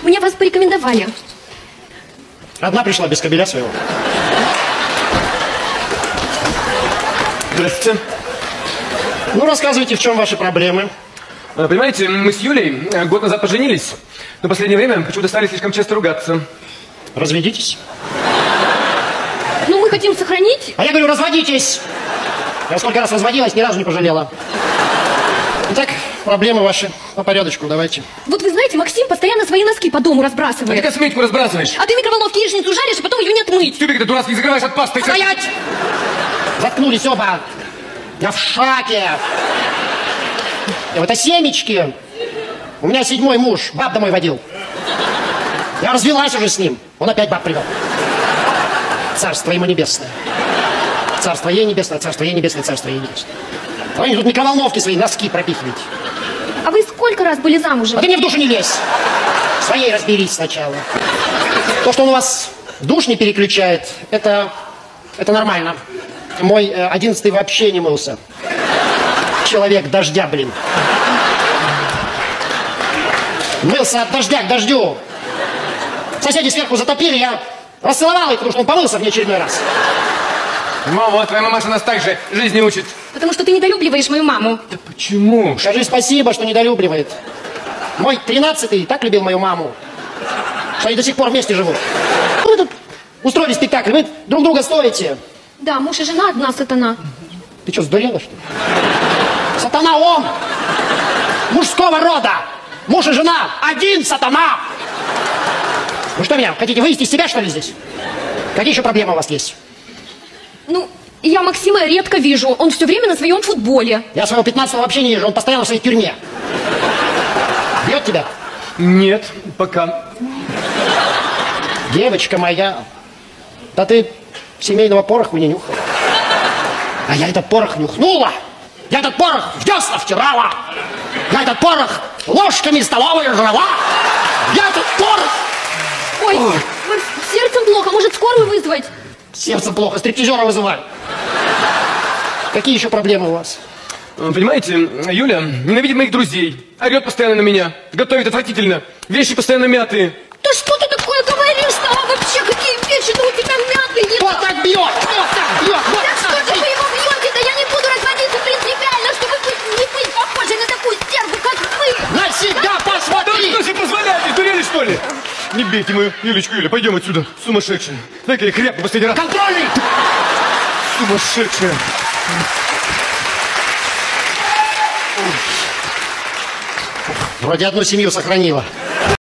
Мне вас порекомендовали. Одна пришла без кабеля своего. Здравствуйте. Ну, рассказывайте, в чем ваши проблемы. А, Понимаете, мы с Юлей э, год назад поженились, но в последнее время почему-то стали слишком часто ругаться. Разведитесь. Ну, мы хотим сохранить. А я говорю, разводитесь. Я сколько раз разводилась, ни разу не пожалела. Проблемы ваши по порядочку, давайте. Вот вы знаете, Максим постоянно свои носки по дому А ты разбрасывает. косметику разбрасываешь. А ты в микроволновке яичницу жаришь, а потом ее не отмыть. Тюбик ты дурацкий закрываешь от пасты. Стоять! Заткнулись оба. Я в шаке. Это семечки. У меня седьмой муж, баб домой водил. Я развелась уже с ним. Он опять баб привел. Царство ему небесное. Царство ей небесное, царство ей небесное, царство ей небесное. А они тут микроволновки свои носки пропихиваете. А вы сколько раз были замужем? А ты мне в душу не лезь. Своей разберись сначала. То, что он у вас душ не переключает, это, это нормально. Мой э, одиннадцатый вообще не мылся. Человек дождя, блин. Мылся от дождя к дождю. Соседи сверху затопили, я расцеловал их, потому что он помылся в очередной раз. Мама, твоя мамаша нас так же жизни учит. Потому что ты недолюбливаешь мою маму. Да почему? Скажи спасибо, что недолюбливает. Мой тринадцатый так любил мою маму, что они до сих пор вместе живут. Ну, Вы тут устроили спектакль, вы друг друга стоите. Да, муж и жена одна сатана. Ты что, сдурела, что ли? Сатана он! Мужского рода! Муж и жена! Один сатана! Вы что меня, хотите вывести из себя, что ли, здесь? Какие еще проблемы у вас есть? Ну, я Максима редко вижу. Он все время на своем футболе. Я своего 15 вообще не вижу, он постоянно в своей тюрьме. Бьет тебя? Нет, пока. Девочка моя, да ты семейного пороха не нюхала. А я этот порох нюхнула. Я этот порох в десна втирала. Я этот порох ложками столовой жрала. Я этот порох... Ой, с сердцем плохо. Может, скорую вызвать? Сердце плохо, стриптизера вызываю. Какие еще проблемы у вас? А, Понимаете, Юля ненавидит моих друзей, орет постоянно на меня, готовит отвратительно, вещи постоянно мятые. Да что ты такое говоришь-то? А вообще, какие вещи-то у тебя мятые? Кто так бьет? Кто так бьет? Вот Да что же вы его бьете-то? Я не буду разводиться принципиально, чтобы быть, не быть похожей на такую стерву, как вы. На себя Да посмотри! вы себе позволяете, дурели что ли? Не бейте мою Юлечку, Юля, пойдем отсюда, сумасшедшая. Дай-ка я хряпну последний раз. Контрольный! Сумасшедшая. Вроде одну семью сохранила.